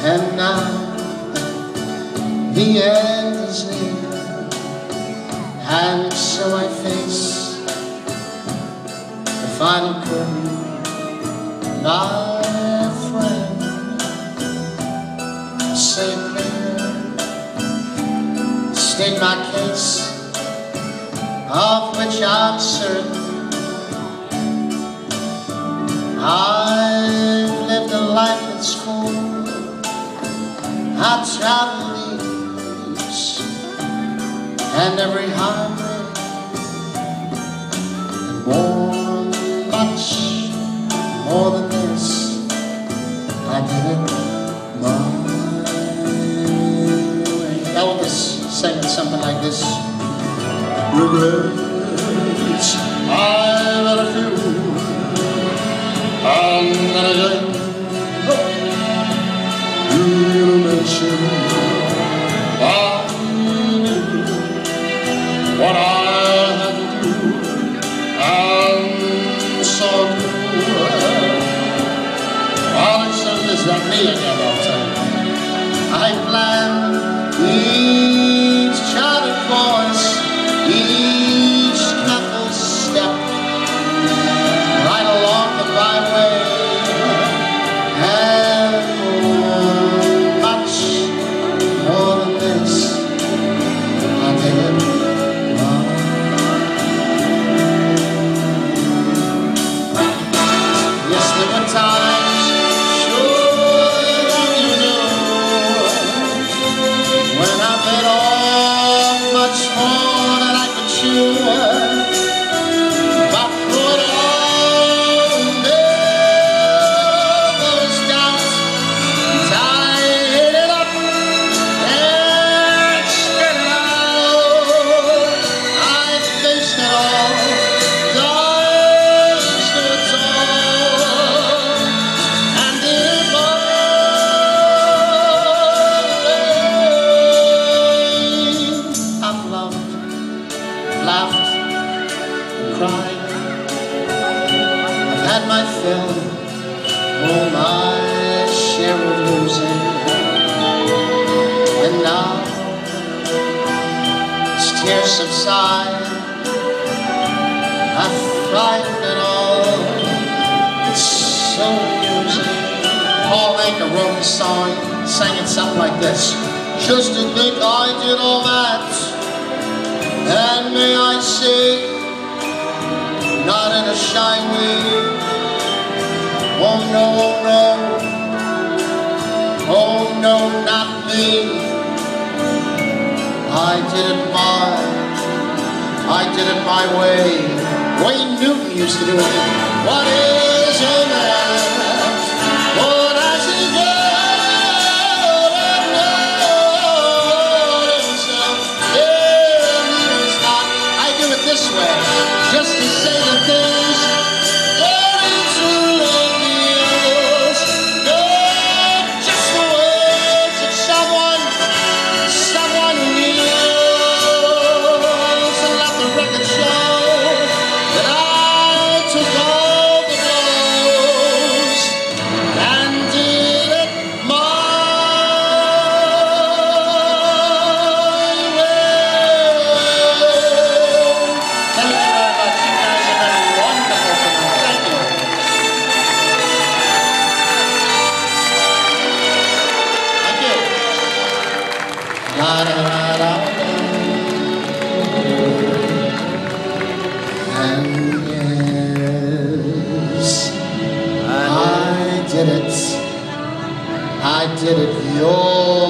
And now the end is near. And so I face the final curtain. My friend Say prayer State my case Of which I'm certain Traveled and every highway and more, much more than this. I did it my way. Elvis sang something like this. Regrets, I've had a few. I'm gonna what I had to and so is that me again I'll tell you I planned laughed, and cried. I've had my fill, oh my share of losing. And now, as tears subside, I've frightened it all. It's so amusing. Paul Anka wrote a song, sang it something like this. Just to think I did all that, and may I say, not in a shy way. Oh no, oh no, oh no, not me. I did it my, I did it my way. Wayne Newton used to do it. What is a man? And yes, I did it. I did it your